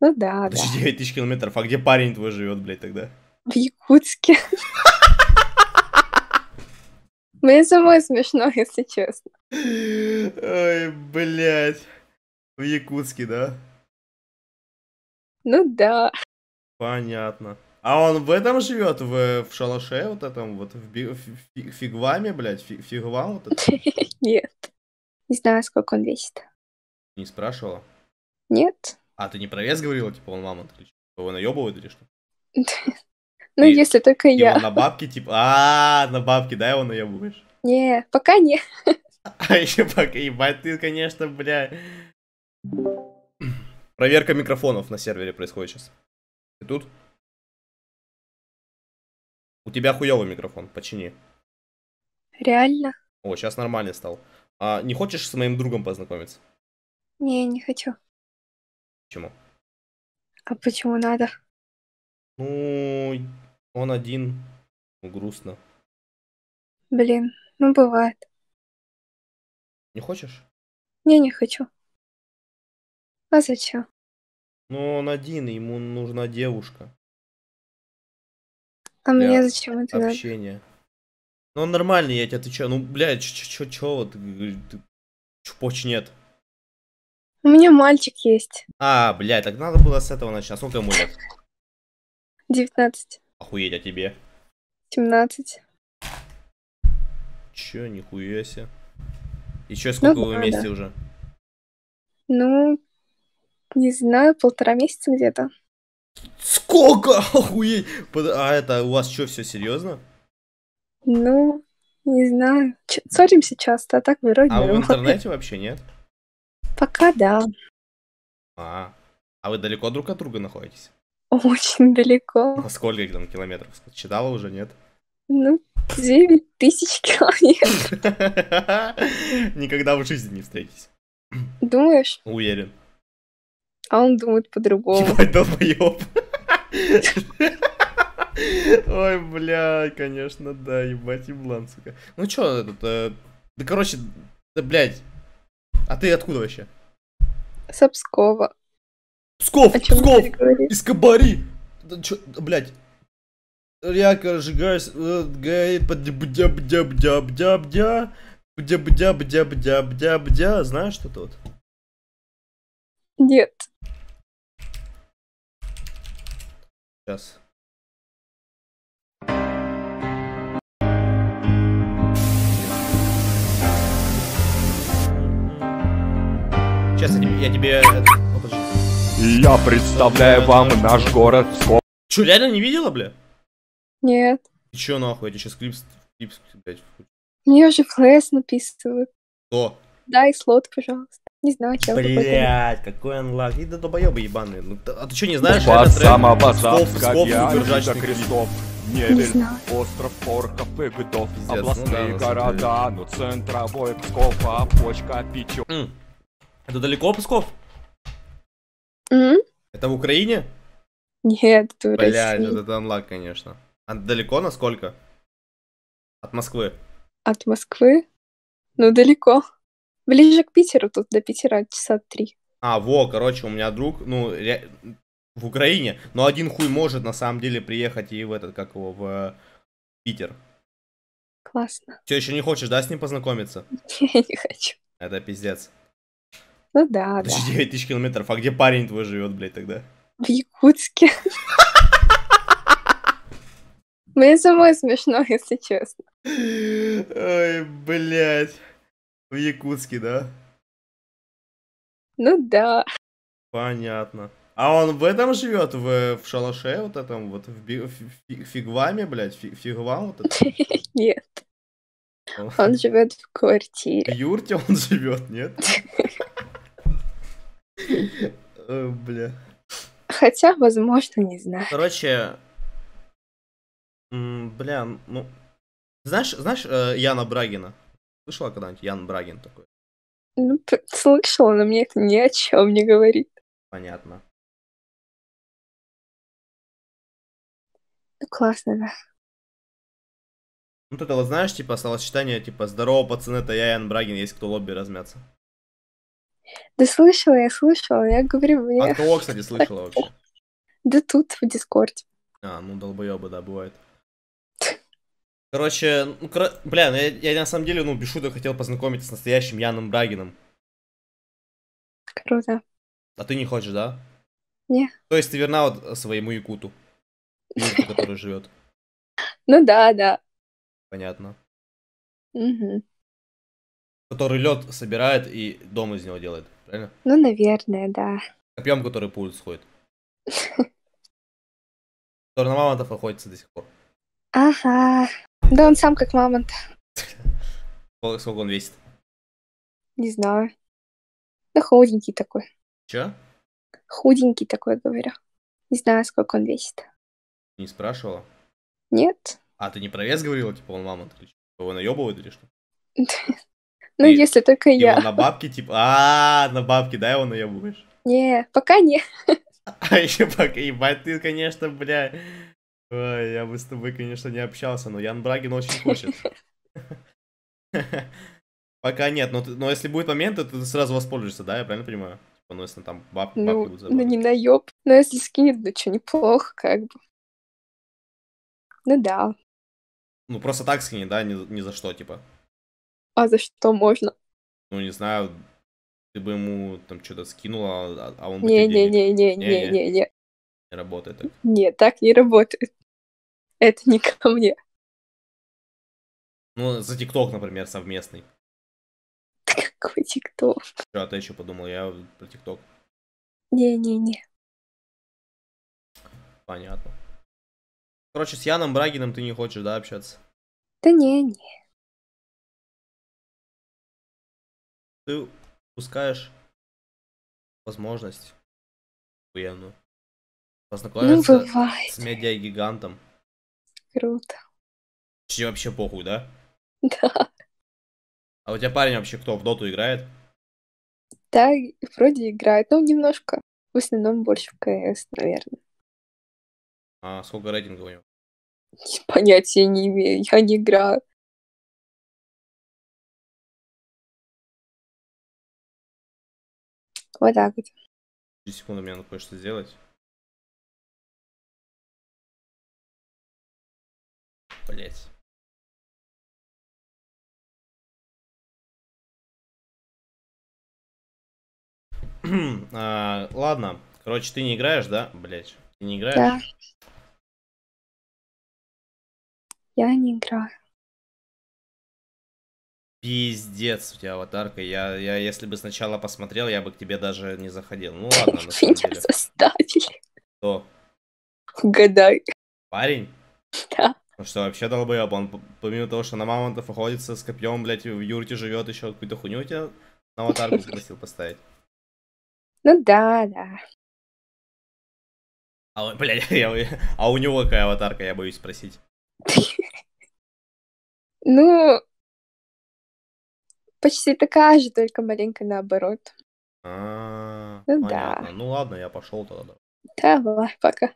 Ну да, да. Подожди, 9 тысяч километров. А где парень твой живет, блядь, тогда? В Якутске. Мне самой смешно, если честно. Ой, блядь. В Якутске, да? Ну да. Понятно. А он в этом живет, в, в шалаше вот этом, вот в, би- в фи- фигваме, блядь, фи- фигвам вот это? Нет. Не знаю, сколько он весит. Не спрашивала? Нет? А, ты не про вес говорила, типа, он мама, ты что, его наебывают или что? Ну, если только я. на бабки, типа, а, на бабки, да, его наебываешь? Не, пока не. А еще пока, ебать, ты, конечно, бля. Проверка микрофонов на сервере происходит сейчас. Ты тут? У тебя хуёвый микрофон, почини. Реально? О, сейчас нормальный стал. А не хочешь с моим другом познакомиться? Не, не хочу. Почему? А почему надо? Ну, он один. Ну, грустно. Блин, ну бывает. Не хочешь? Не, не хочу. А зачем? Ну, он один, и ему нужна девушка. А Для мне зачем это надо? Общение. Ну, он нормальный, я тебя отвечаю. Ну, блядь, чё, чё, чё, вот, чупоч нет. У меня мальчик есть. А, блядь, так надо было с этого начать. А сколько ему лет? 19, Охуеть, а тебе? 17. Чё, нихуя себе. И чё, сколько вы да, вместе да. уже? Ну, не знаю, полтора месяца где-то. Сколько? Охуеть! А это у вас что, все серьезно? Ну, не знаю. Ч- ссоримся часто, а так вроде А вы в интернете вообще нет? Пока да. А, а вы далеко друг от друга находитесь? Очень далеко. На сколько там километров? Читала уже, нет? Ну, 9 тысяч километров. Никогда в жизни не встретитесь. Думаешь? Уверен. А он думает по-другому. Ебать, долбоёб. Ой, блядь, конечно, да, ебать, еблан, сука. Ну чё, этот, э, да короче, да, блядь, а ты откуда вообще? С Пскова. Псков, О чем Псков, из Кабари. Да чё, блядь. Реака разжигаюсь, э, горит, бдя бдя бдя бдя бдя бдя бдя бдя бдя бдя бдя знаешь что-то вот? Нет. Сейчас. Сейчас я тебе... Я тебе... подожди. Я представляю вам наш город Псков. Чё, реально не видела, бля? Нет. Ты чё, нахуй? Я тебе сейчас клип... клип, блядь, Мне уже ФС написывают. Кто? Дай слот, пожалуйста. Не знаю, чем какой-то. Блять, какой анлаг. И да долбоебы ебаные. Ну, а ты что, не знаешь, По это я суперджачный до клип. крестов. Не Невель, остров Порхов и Гдов, Пиздец, ну да, областные города, но центровой Псков, а почка Пичу. М. Это далеко, Псков? М? Это в Украине? Нет, это в Блядь, России. это анлаг, конечно. А далеко насколько? От Москвы. От Москвы? Ну, далеко. Ближе к Питеру, тут до Питера часа три. А, во, короче, у меня друг, ну, ре- в Украине, но один хуй может на самом деле приехать и в этот, как его, в э, Питер. Классно. Все еще не хочешь, да, с ним познакомиться? Я не хочу. Это пиздец. Ну да, да. Подожди, 9 тысяч километров, а где парень твой живет, блядь, тогда? В Якутске. Мне самой смешно, если честно. Ой, блядь. В Якутске, да? Ну да. Понятно. А он в этом живет, в, в шалаше вот этом, вот в, в фи- фигваме, блядь, фи- фигвам вот это? Нет, он живет в В квартире. юрте он живет, нет? Бля. Хотя, возможно, не знаю. Короче, бля, ну, знаешь, знаешь э, Яна Брагина? Слышала когда-нибудь Ян Брагин такой? Ну, слышала, но мне это ни о чем не говорит. Понятно. Ну, классно, да. Ну, вот это вот знаешь, типа, словосочетание, типа, здорово, пацаны, это я, Ян Брагин, есть кто лобби размяться. Да слышала, я слышала, я говорю, мне... От кого, кстати, слышала вообще? Да тут, в Дискорде. А, ну долбоебы, да, бывает. Короче, ну, кор... бля, ну, я, я на самом деле, ну, без шуток хотел познакомиться с настоящим Яном Брагином. Круто. А ты не хочешь, да? Не. То есть ты верна вот своему якуту, Юрку, который живет. Ну да, да. Понятно. Мгм. Который лед собирает и дом из него делает, правильно? Ну, наверное, да. Копьем, который по улице ходит. Который на мамонтов охотится до сих пор. Ага. Да он сам как мамонт. Сколько, он весит? Не знаю. Да худенький такой. Че? Худенький такой, говорю. Не знаю, сколько он весит. Не спрашивала? Нет? А, ты не про вес говорила, типа он мамонт? Его наебывают или что? Ну, Ты- если только Его я. на бабки, типа, а, на бабки, да, его наебываешь? Не, пока не. А еще пока, ебать, ты, конечно, бля. Ой, я бы с тобой, конечно, не общался, но Ян Брагин очень хочет. Пока нет, но, но если будет момент, то ты сразу воспользуешься, да, я правильно понимаю? Типа, ну, если там баб, бабки Ну, будут ну не наеб. Но если скинет, ну что, неплохо, как бы. Ну да. Ну, просто так скинь, да, ни, ни за что, типа. А за что можно? Ну, не знаю, ты бы ему там что-то скинула, а, а он бы Не-не-не-не-не-не-не. не работает так. Не, так не работает. Это не ко мне. Ну, за ТикТок, например, совместный. Какой тикток? Что, а ты еще подумал, я про ТикТок. Не-не-не. Понятно. Короче, с Яном Брагиным ты не хочешь, да, общаться? Да не-не. Ты упускаешь возможность охуенную Ну, познакомиться бывает. с медиагигантом. Круто. Тебе вообще похуй, да? Да. А у тебя парень вообще кто, в доту играет? Да, вроде играет. Ну, немножко. В основном больше в КС, наверное. А сколько рейтинга у него? Понятия не имею. Я не играю. Вот так вот. 10 секунд, мне надо кое-что сделать. Блять. А, ладно. Короче, ты не играешь, да? Блять. Ты не играешь? Да. Я не играю. Пиздец у тебя аватарка. Я, я, если бы сначала посмотрел, я бы к тебе даже не заходил. Ну ладно, на самом Меня деле. заставили. Кто? Угадай. Парень? Да. Ну что, вообще долбоеб, он помимо того, что на мамонтов охотится с копьем, блядь, в юрте живет, еще какую-то хуйню тебе на аватарку попросил поставить. Ну да, да. А, блядь, я, а у него какая аватарка, я боюсь спросить. Ну, почти такая же, только маленько наоборот. А, Ну понятно. да. Ну ладно, я пошел тогда. Давай, пока.